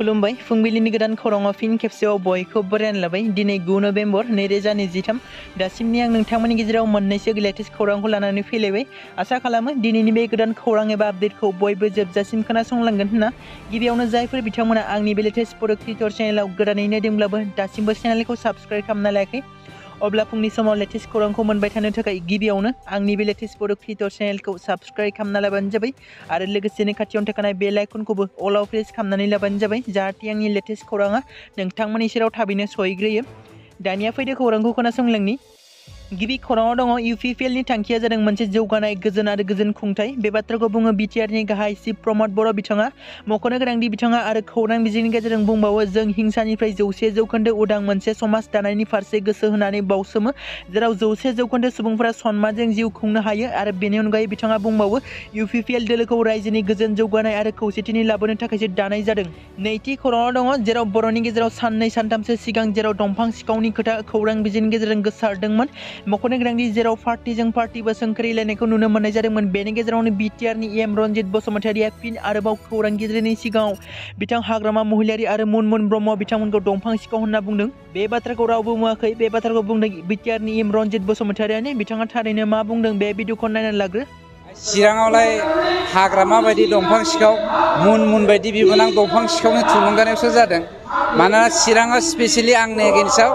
खुलुमबाय। फुंबिलिनि गोदान खौराङाव फिन खेबसेयाव बयखौबो रानलाबाय दिनै गु नभेम्बर नैरोजा नैजिथाम। दासिमनि आं नोंथांमोननि गेजेराव मोननैसो लेटेस्ट खौरांखौ लानानै फैलायबाय। आसा खालामो दिनैनि बे गोदान खौरां एबा आपडेटखौ बयबो जोबजासिम खोनासंलांगोन होनना। गिबियावनो जायफोर बिथांमोना आंनि बे लेटेस्ट प्रडक्ट टिउटर चेनेलाव गोदानै नायदोंब्लाबो दासिमबो चेनेलखौ साबस्क्राइब खालामना लायाखै। अब्ला फुंनि समाव लेटेस्ट खौरांखौ मोनबाय थानो थाखाय गिबियावनो आंनि बे लेटेस्ट प्रडाक्ट क्रिएटर चेनेलखौ साबस्क्राइब खालामना लाबानो जाबाय आरो लोगोसेनो खाथियावनो थाखानाय बेल आइकनखौबो अलाव प्रेस खालामनानै लाबानो जाबाय जाहाथे आंनि लेटेस्ट खौराङा नोंथांमोननि सेराव थाबैनो सहैग्रोयो। दानिया फैदो खौरांखौ खोनासंलांनि। गिबि खौराङाव दङ इउ पि पि एलनि थांखिया जादों मोनसे जौगानाय गोजोन आरो गोजोन खुंथाय। बे बाथ्राखौ बुङो बि टि आरनि गाहाय चिफ प्रमद बर' बिथाङा। मख'नो गोनांदि बिथाङा आरो खौरां बिजोंनि गेजेरजों बुंबावो, जों हिंसानिफ्राय जौसे जौखोन्दो उदां मोनसे समाज दानायनि फारसे गोसो होनानै बावसोमो, जेराव जौसे जौखोन्दो सुबुंफोरा सन्मानजों जिउ खुंनो हायो आरो बेनि अनगायै बिथाङा बुंबावो इउ पि पि एल दोलोखौ रायजोनि गोजोन जौगानाय आरो खौसेथिनि लाबोनो थाखायसो दानाय जादों। नैथि खौराङाव दङ, जेराव बर'नि गेजेराव साननै सानथामसो सिगां जेराव दंफां सिखावनि खोथा खौरां बिजोंनि गेजेरजों गोसारदोंमोन। मख'नो गोनांदि जेराव पार्टिजों पार्टिबो सोंखोरिलायनायखौ नुनो मोननाय जादोंमोन बेनि गेजेरावनो बिटिआरनि एम रनजित बसुमतारिया फिन आरोबाव खौरांगिरिनि सिगाङाव बिथां हाग्रामा और आरो मुनमुन ब्रह्म बिथांमोनखौ दंफां सिखाव होनना बुंदों बे बाथ्राखौ रावबो बुङाखै बे बाथ्राखौ बुंदों बिटिआरनि एम रनजित बसुमतारियानो बिथाङा थारैनो मा बुंदों बे भिडिअखौ नायनानै लाग्रो चिराङावलाय हाग्रामा बायदि दंफां सिखाव मुन मुन बायदि बिबोनां दंफां सिखावनि थुलुंगानायावसो जादों मानोना चिराङाव स्पेसियेलि आंनि एगेन्स्टआव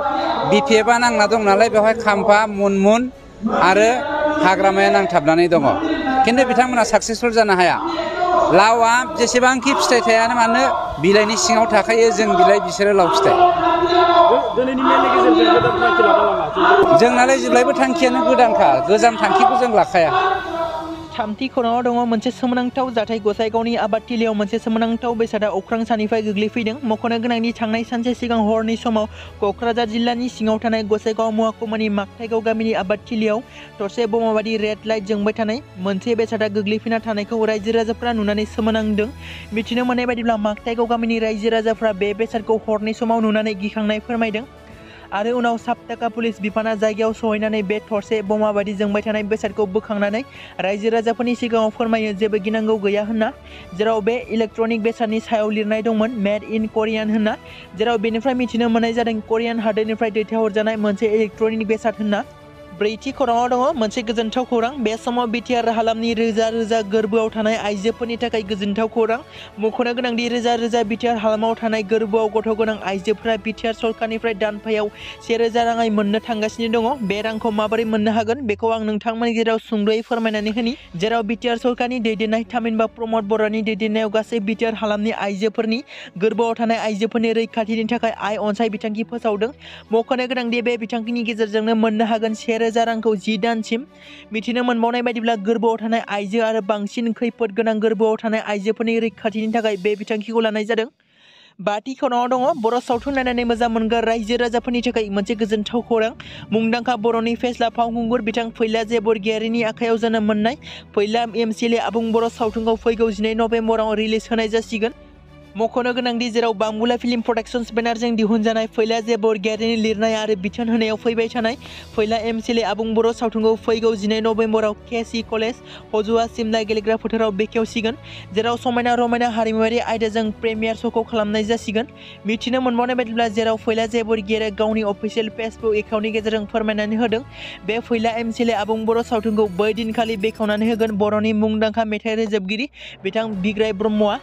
बि पि एफआ नांना दं नालाय बेवहाय खाम्फा मुनमुन आरो हाग्रामाया नांथाबनानै दङ खिन्थु बिथांमोना साक्सेसफुल जानो हाया लावआ जेसेबांखि फिथाइ थायानो मानो बिलाइनि सिङाव थाखायो जों बिलाइ बिसोरो लाव फिथाइ दिनैनि मेलनि गेजेरजों गोदान थांखि लाना लाङा जोंनालाय जेब्लायबो थांखियानो गोदानखा गोजाम थांखिखौ जों लाखाया थामथि खौराङाव दङ मोनसे सोमोनांथाव जाथाय गसाइगावनि आबादथिलियाव मोनसे सोमोनांथाव बेसादा अख्रां सानिफ्राय गोग्लैफैदों। मख'नो गोनांनि थांनाय सानसे सिगां हरनि समाव क'क्राझार जिल्लानि सिङाव थानाय गसाइगाव महकुमानि मागथाइगाव गामिनि आबादथिलियाव थरसे बमाबादि रेड लाइट जोंबाय थानाय मोनसे बेसादा गोग्लैफैना थानायखौ रायजो राजाफ्रा नुनानै सोमोनांदों। मिथिनो मोननाय बायदिब्ला मागथाइगाव गामिनि रायजो राजाफ्रा बे बेसादखौ हरनि समाव नुनानै गिखांनाय फोरमायदों आरो उनाव सापटाका पुलिस बिफाना जायगायाव सहैनानै बे थरसे बमा बायदि जोंबाय थानाय बेसादखौ बोखांनानै रायजो राजाफोरनि सिगाङाव फोरमायो जेबो गिनांगौ गैया होनना। जेराव बे इलेक्ट्रनिक बेसादनि सायाव लिरनाय दंमोन, मेड इन करियान होनना। जेराव बेनिफ्राय मिथिनो मोननाय जादों, करियान हादोरनिफ्राय दैथायहरजानाय मोनसे इलेक्ट्रनिक बेसाद होनना। ब्रैथि खौराङाव दङ। मोनसे गोजोनथाव खौरां, बे समाव बिटिआर हालामनि रोजा रोजा गोरबोआव थानाय आइजोफोरनि थाखाय गोजोनथाव खौरां। मख'नो गोनांदि रोजा रोजा बिटिआर हालामाव थानाय गोरबोआव गथ' गोनां आइजोफोरा बिटिआर सरकारनिफ्राय दानफायाव सेरोजा राङै मोननो थांगासिनो दङ। बे रांखौ माबोरै मोननो हागोन बेखौ आं नोंथांमोननि गेजेराव सुंद'यै फोरमायनानै होनि। जेराव बिटिआर सरकारनि दैदेननाय थामहिनबा प्रमद बर'नि दैदेननायाव गासै बिटिआर हालामनि आइजोफोरनि गोरबोआव थानाय आइजोफोरनि रैखाथिनि थाखाय आइ अनसाय बिथांखि फोसावदों। मख'नो गोनांदि बे बिथांखिनि गेजेरजोंनो मोननो हागोन से रोजा रांखौ जि दानसिम मिथिनो मोनबावनाय बायदिब्ला गोरबोआव थानाय आइजो आरो बांसिन खैफोद गोनां गोरबोआव थानाय आइजोफोरनि रैखाथिनि थाखाय बे बिथांखिखौ लानाय जादों बाथि खौराङाव दङ बर' सावथुन नायनानै मोजां मोनग्रा रायजो राजाफोरनि थाखाय मोनसे गोजोनथाव खौरां मुंदांखा बर'नि फेस्ला फावखुंगुर बिथां फैला जे बरगयारिनि आखायाव जोनोम मोननाय फैला एम सि एल ए आबुं बर' सावथुनखौ फैगौ जिनै नभेम्बराव रिलिज होनाय जासिगोन मख'नो गोनांदि जेराव बांबुला फ़िल्म प्रडाक्शन्स बेनारजों दिहुनजानाय फैला जे बरगयारिनि लिरनाय आरो बिथोन होनायाव फैबाय थानाय। फैला एम सि एल ए आबुं बर' सावथुनखौ फैगौ जिनै नभेम्बराव के सि कलेज हजुवा सिमला गेलेग्रा फोथाराव बेखेवसिगोन, जेराव समायना रमायना हारिमुवारि आयदाजों प्रेमियार श'खौ खालामनाय जासिगोन। मिथिनो मोनबावनाय बायदिब्ला जेराव फैला जे बरगयारिया गावनि अफिसियेल फेसबुक एकाउन्टनि गेजेरजों फोरमायनानै होदों, बे फैला एम सि एल ए आबुं बर' सावथुनखौ बै दिनखालि बेखेवनानै होगोन बर'नि मुंदांखा मेथाइ रोजाबगिरि बिथां ब्रह्मआ।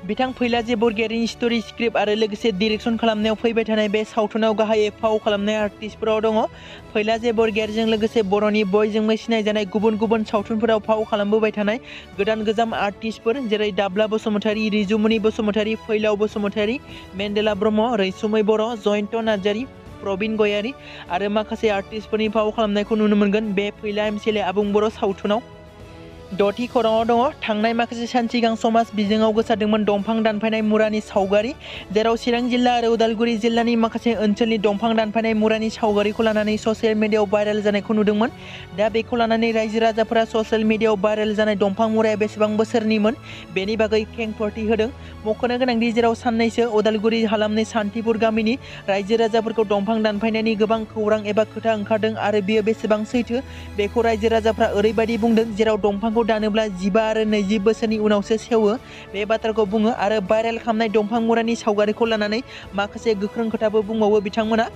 बिथां फैला जे बरगयारिनि स्ट'रि स्क्रिप्ट आरो लोगोसे डिरेक्सन खालामनायाव फैबाय थानाय बे सावथुनाव गाहायै फाव खालामनाय आर्टिस्टफोराव दङ। फैला जे बरगयारिजों लोगोसे बर'नि बयजोंबो सिनायजानाय गुबुन गुबुन सावथुनफोराव फाव खालामबोबाय थानाय गोदान गोजाम आर्टिस्टफोर, जेरै दाब्ला बसुमतारी, रिजुमनि बसुमतारी, फैलाव बसुमतारी मेन्देला ब्रह्म, रैसुमै बर' जयन्त नार्जारी प्रबिन गयारि आरो माखासे आर्टिस्टफोरनि फाव खालामनायखौ नुनो मोनगोन बे फैला एम सि एल ए आबुं बर' सावथुनाव। दथि खौराङाव दङ, थांनाय माखासे सान सिगां समाज बिजोङाव गोसारदोंमोन दंफां दानफायनाय मुरानि सावगारि, जेराव चिरां जिल्ला आरो उदालगुरि जिल्लानि माखासे ओनसोलनि दंफां दानफायनाय मुरानि सावगारिखौ लानानै ससियेल मिडियाआव भाइरेल जानायखौ नुदोंमोन। दा बेखौ लानानै रायजो राजाफोरा ससियेल मिडियाआव भाइरेल जानाय दंफां मुराया बेसेबां बोसोरनिमोन, बेनि बागै खेंफोरथि होदों। मख'नो गोनांदि जेराव साननैसो उदालगुरि हालामनि सान्तिपुर गामिनि रायजो राजाफोरखौ दंफां दानफायनायनि गोबां खौरां एबा खोथा ओंखारदों आरो बियो बेसेबां सैथो बेखौ रायजो राजाफ्रा ओरैबायदि बुंदों जेराव दंफांखौ दंफांखौ दानोब्ला जिबा आरो नैजि बोसोरनि उनावसो सेवो। बे बाथ्राखौ बुङो आरो भाइरेल खालामनाय दंफां मुरानि सावगारिखौ लानानै माखासे गोख्रों खोथाबो बुंबावो बिथांमोना।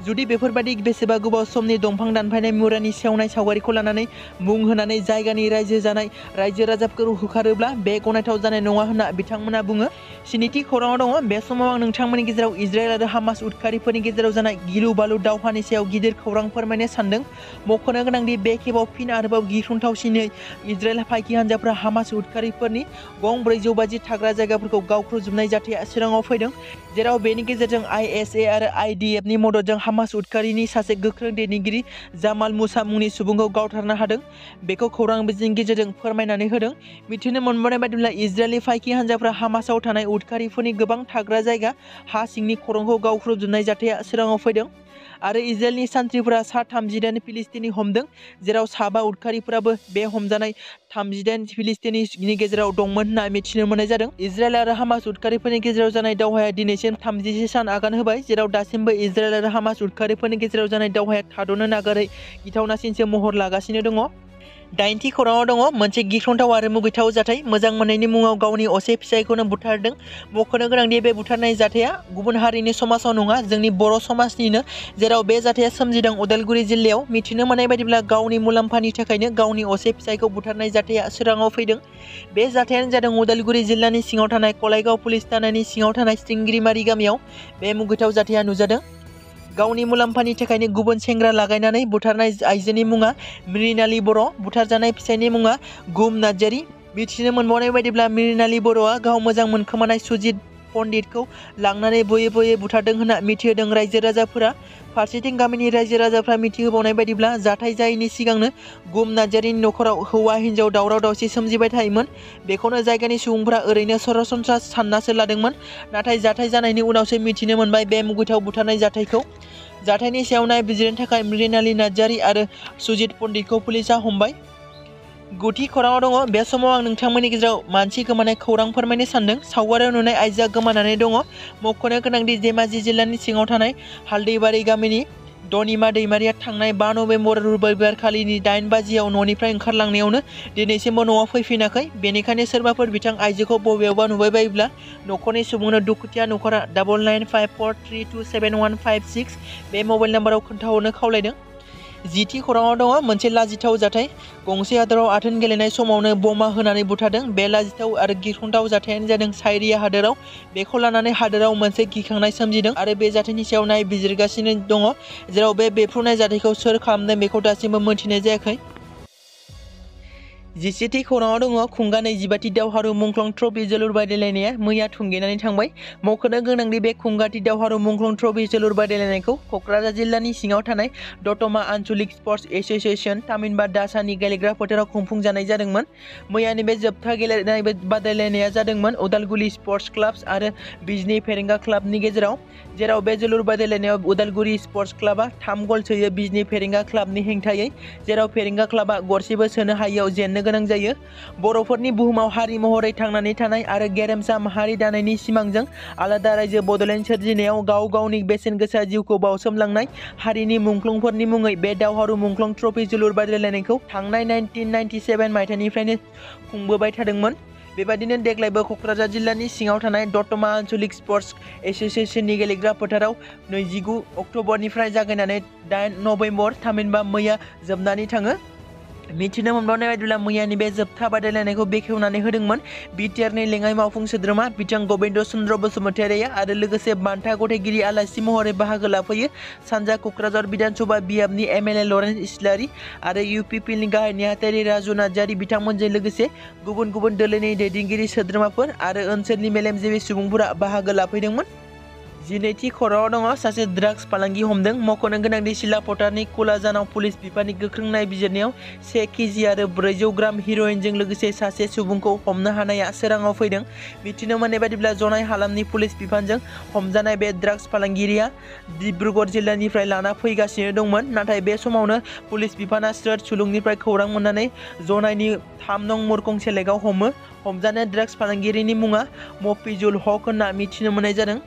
जुदि बेफोरबादि बेसेबा गोबाव समनि दंफां दानफायनाय मुरानि सेवनाय सावगारिखौ लानानै मुं होनानै जायगानि रायजो जानाय रायजो राजाफोरखौ होखारोब्ला बे गनायथाव जानाय नङा होनना बिथांमोना बुङो। स्निथि खौराङाव दङ, बे समाव आं नोंथांमोननि गेजेराव इजराइल आरो हामास उदखारिफोरनि गेजेराव जानाय गिलु बालु दावहानि सायाव गिदिर खौरां फोरमायनो सानदों। मख'नो गोनांदि बे खेबाव फिन आरोबाव गिख्रंथावसिनै इजराइल फायखि हान्जाफ्रा हामास उदखारिफोरनि गं ब्रैजौ बाजि थाग्रा जायगाफोरखौ गावख्रुजोबनाय जाथाया सिगाङाव फैदों, जेराव बेनि गेजेरजों आइएसए आरो आइडिएफनि मददजों हामास उदखारिनि सासे गोख्रों दैदेनगिरि जामाल मुसा मुंनि सुबुंखौ गावथारनो हादों। बेखौ खौरां बिजोंनि गेजेरजों फोरमायनानै होदों। मिथिनो मोनबोनाय बायदिब्ला इजराइलि फाइकि हान्जाफ्रा हामासाव थानाय उदखारिफोरनि गोबां थाग्रा जायगा हा सिंनि खरंखौ गावख्रुबजोबनाय जाथाया सिगाङाव फैदों। आरो इजराइलनि सान्थ्रिफोरा सा थामजिदाइन फिलिस्तिनि हमदों, जेराव साबा उदखारिफोराबो बे हमजानाय थामजिदाइन फिलिस्तिनिनि गेजेराव दंमोन होनना मिथिनो मोननाय जादों। इजराइल आरो हामास उदखारिफोरनि गेजेराव जानाय दावहाया दिनैसिम थामजिसे सान आगान होबाय, जेराव दासिमबो इजराइल आरो हामास उदखारिफोरनि गेजेराव जानाय दावहाया थाद'नो नागारै गिथावनासिनसो महर लागासिनो दङ। दाइनथि खौराङाव दङ, मोनसे गिख्रंथाव आरो मुगैथाव जाथाय। मोजां मोननायनि मुङाव गावनि असे फिसायखौनो बुथारदों। मख'नो गोनांदि बे बुथारनाय जाथाया गुबुन हारिनि समाजाव नङा, जोंनि बर' समाजनिनो, जेराव बे जाथाया सोमजिदों उदालगुरि जिल्लायाव। मिथिनो मोननाय बायदिब्ला गावनि मुलाम्फानि थाखायनो गावनि असे फिसायखौ बुथारनाय जाथाया सोराङाव फैदों। बे जाथायानो जादों उदालगुरि जिल्लानि सिङाव थानाय कलाइगाव पुलिस थानानि सिङाव थानाय सिंगिरिमारि गामियाव। बे मुगैथाव जाथाया नुजादों। गावनि मुलाम्फानि थाखायनो गुबुन सेंग्रा लागायनानै बुथारनाय आइजोनि मुङा मृणाली बर' बुथारजानाय फिसायनि मुङा गुम नार्जारी। मिथिनो मोनबावनाय बायदिब्ला मृणाली बर'आ गाव मोजां मोनखोमानाय सुजित पण्डितखौ लांनानै बोयै बोयै बुथारदों होनना मिथिहोदों रायजो राजाफोरा। फारसेथिं गामिनि रायजो राजाफ्रा मिथिहोबावनाय बायदिब्ला जाथाय जायैनि सिगांनो गुम नार्जारीनि नखराव हौवा, हिन्जाव, दावराव दावसि सोमजिबाय थायोमोन। बेखौनो जायगानि सुबुंफ्रा ओरैनो सरासनस्रा साननासो लादोंमोन, नाथाय जाथाय जानायनि उनावसो मिथिनो मोनबाय बे मुगैथाव बुथारनाय जाथायखौ। जाथायनि सायाव नायबिजिरनो थाखाय मृणाली नार्जारी आरो सुजित पण्डितखौ पुलिसा हमबाय। गुथि खौराङाव दङ। बे समाव आं नोंथांमोननि गेजेराव मानसि गोमानाय खौरां फोरमायनो सानदों। सावगारियाव नुनाय आइजोआ गोमानानै दङ। मख'नो गोनांदि धेमाजि जिल्लानि सिङाव थानाय हालदैबारि गामिनि दनिमा दैमारिया थांनाय बा नभेम्बर रबिबारखालिनि दाइन बाजियाव न'निफ्राय ओंखारलांनायावनो दिनैसिमबो न'आव फैफिनाखै। बेनिखायनो सोरबाफोर बिथां आइजोखौ बबेयावबा नुबाय बायोब्ला न'खरनि सुबुंनो दुखुथिया न'खरा double nine five four three two seven one five six बे मबाइल नाम्बाराव खोन्थाहरनो खावलायदों। जिथि खौराङाव दङ, मोनसे लाजिथाव जाथाय। गंसे हादराव आथोन गेलेनाय समावनो बमा होनानै बुथारदों। बे लाजिथाव आरो गिख्रंथाव जाथायानो जादों साइरिया हादोराव। बेखौ लानानै हादोराव मोनसे गिखांनाय सोमजिदों आरो बे जाथायनि सायाव नायबिजिरगासिनो दङ, जेराव बे बेफ्रुनाय जाथायखौ सोर खालामदों बेखौ दासिमबो मोनथिनाय जायाखै। जिसेथि खौराङाव दङ खुंगा नैजिबाथि दावहारु मुंख्लं ट्रफि जोलुर बादायलायनाया मैया थुंगेनानै थांबाय मख'नो गोनांदि बे खुंगाथि दावहारु मुंख्लं ट्रफि जोलुर बादायलायनायखौ क'क्राझार जिल्लानि सिङाव थानाय दतमा आन्चलिक स्पर्ट्स एस'सिएसन थामहिनबा दासानि गेलेग्रा फोथाराव खुंफुंजानाय जादोंमोन मैयानि बे जोबथा गेलेनाय बादायलायनाया जादोंमोन उदालगुरि स्पर्ट्स क्लाब्स आरो बिजनि फेरेंगा क्लाबनि गेजेराव जेराव बे जोलुर बादायलायनायाव उदालगुरि स्पर्ट्स क्लाबा थाम गल सोयो बिजनि फेरेंगा क्लाबनि हेंथायै जेराव फेरेंगा क्लाबा गरसेबो सोनो हायियाव जेननो गोनां जायो। बर'फोरनि बुहुमाव हारि महरै थांनानै थानाय आरो गेरेमसा माहारि दानायनि सिमांजों आलादा रायजो बड'लेण्ड सोरजिनायाव गाव गावनि बेसेन गोसा जिउखौ बावसोमलांनाय हारिनि मुंख्लंफोरनि मुङै बे दावहारु मुंख्लं ट्रफि जोलुर बादायलायनायखौ थांनाय नाइनटिन नाइनटि सेभेन मायथाइनिफ्रायनो खुंबोबाय थादोंमोन। बेबादिनो देग्लायबो क'क्राझार जिल्लानि सिङाव थानाय दतमा आन्चलिक स्पर्ट्स एस'सिएशननि गेलेग्रा फोथाराव नैजिगु अक्ट'बरनिफ्राय जागायनानै दाइन नभेम्बर थामहिनबा मैया जोबनानै थाङो। मिथिनो मोनबावनाय बायदिब्ला मैयानि बे जोबथा बादायलायनायखौ बेखेवनानै होदोंमोन। बिटिआरनि लेङाइ मावफुं सोद्रोमा बिथां गबिन्द चन्द्र बसुमतारिया आरो लोगोसे बान्था गथायगिरि आलासि महरै बाहागो लाफैयो। सानजा क'क्राझार बिधानसभा बियाबनि एमएलए लरेन्स इस्लारि आरो इउपिपिएलनि गाहाय नेहाथारि राजु नार्जारि बिथांमोनजों लोगोसे गुबुन गुबुन दोलोनि दैदेनगिरि सोद्रोमाफोर आरो ओनसोलनि मेलेमजिबि सुबुंफोरा बाहागो लाफैदोंमोन। जिनैथि खर'आव दङ, सासे ड्राग्स फालांगि हमदों। मख'नो गोनांदि सिला फटारनि कुलाजानाव पुलिस बिफाननि गोख्रों नायबिजिरनायाव से केजि आरो ब्रैजौ ग्राम हिर'इनजों लोगोसे सासे सुबुंखौ हमनो हानाया सोराङाव फैदों। मिथिनो मोननाय बादिब्ला जनाय हालामनि पुलिस बिफानजों हमजानाय बे ड्राग्स फालांगिरिया डिब्रुगड़ जिल्लानिफ्राय लाना फैगासिनो दंमोन। नाथाय बे समावनो पुलिस बिफाना स्रोद सुलुंनिफ्राय खौरां मोननानै जनायनि थाम नं मुरखं सेलेगाव हमो। हमजानाय ड्राग्स फालांगिरिनि मुङा मफिजुल हक होनना मिथिनो मोननाय जादों।